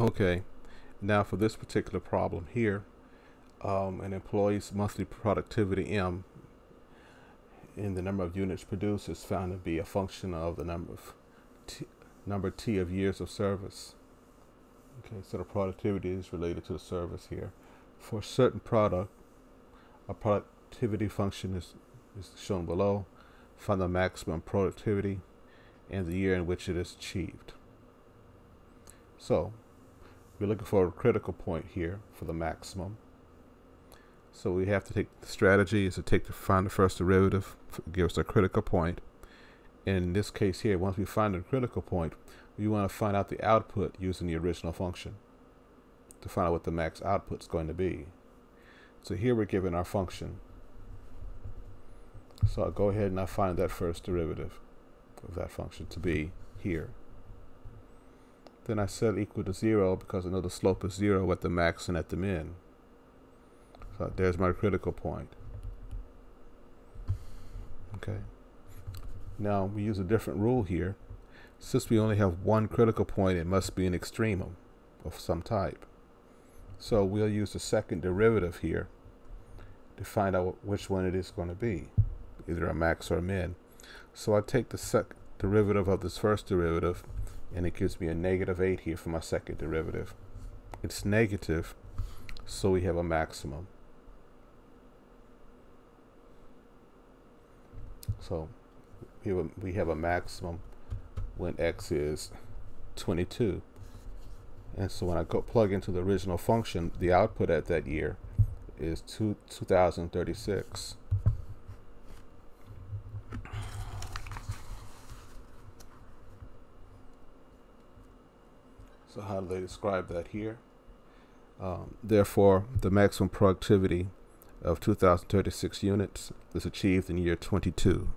Okay, now for this particular problem here, um, an employee's monthly productivity M in the number of units produced is found to be a function of the number of t, number T of years of service. Okay, so the productivity is related to the service here. For a certain product, a productivity function is, is shown below. Find the maximum productivity and the year in which it is achieved. So we're looking for a critical point here for the maximum. So we have to take the strategy is to take the find the first derivative, give us a critical point. In this case here, once we find the critical point, we want to find out the output using the original function to find out what the max output is going to be. So here we're given our function. So I'll go ahead and I'll find that first derivative of that function to be here. Then I set equal to zero because I know the slope is zero at the max and at the min. So there's my critical point. Okay. Now we use a different rule here. Since we only have one critical point, it must be an extremum of some type. So we'll use the second derivative here to find out which one it is going to be, either a max or a min. So I take the second derivative of this first derivative and it gives me a negative 8 here for my second derivative. It's negative, so we have a maximum. So we have a, we have a maximum when x is 22. And so when I go plug into the original function, the output at that year is two, 2036. So how do they describe that here? Um, therefore, the maximum productivity of 2036 units is achieved in year 22.